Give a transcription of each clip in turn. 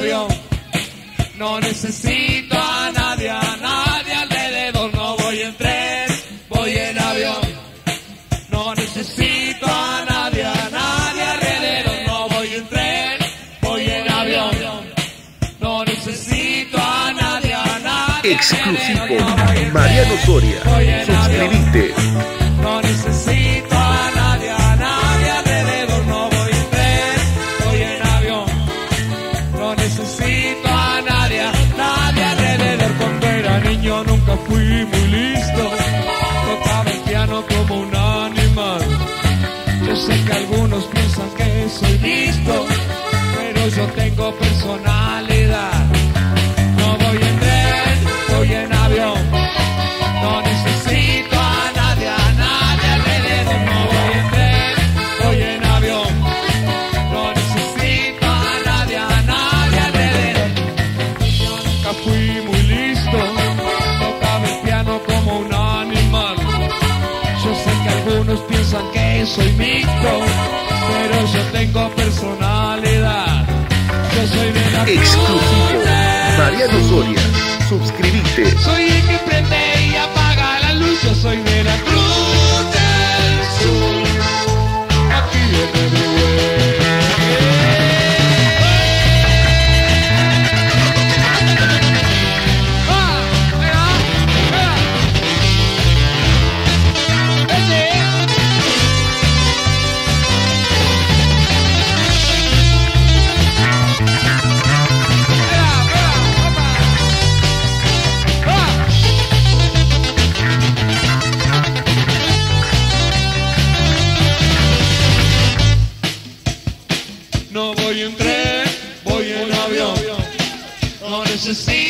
avión. No necesito a nadie, a nadie alrededor. No voy en tren, voy en avión. No necesito a nadie, a nadie alrededor. No voy en tren, voy en avión. No necesito a nadie, a nadie Exclusivo. No voy en Mariano tren, Soria. voy en. Suscribite. No necesito soy listo, pero yo tengo personalidad. No voy en tren, voy en avión. No necesito a nadie, a nadie alrededor. No voy en tren, voy en avión. No necesito a nadie, a nadie alrededor. Yo nunca fui muy listo. Tocaba el piano como un animal. Yo sé que algunos piensan que soy mixto, pero yo tengo personalidad. Yo soy de la Exclusivo. Mariano Soria. Suscribite. Soy avión. No necesito a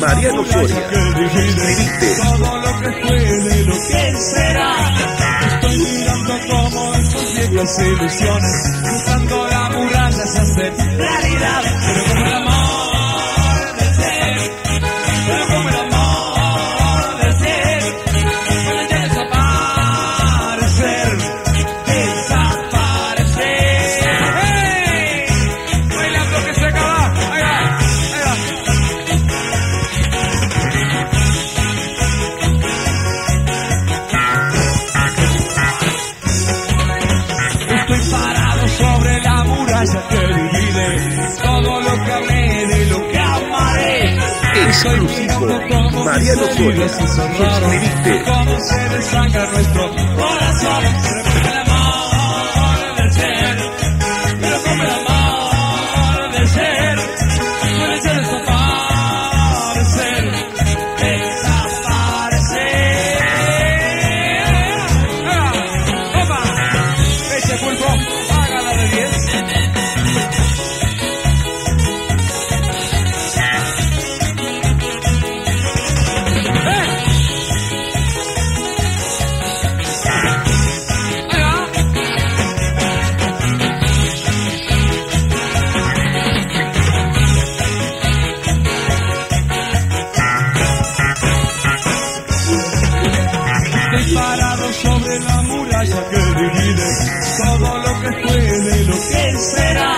Mariano Soria. Suscribite. Todo lo que puede, lo que será. Estoy mirando como esos viejos ilusiones, buscando la muralla se hace realidad. Pero Exclusivo. Mariano Soria. oídos parado sobre la muralla que divide todo lo que puede, lo que será.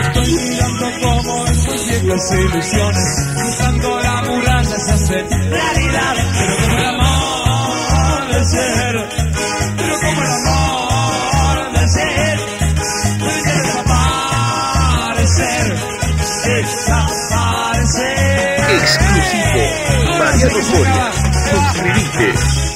Estoy mirando como esos viejos ilusiones, buscando la muralla se hace realidad. Pero como el amor del ser, pero como el amor del ser, puede desaparecer, desaparecer. Exclusivo. Mariano Soria. Suscríbete.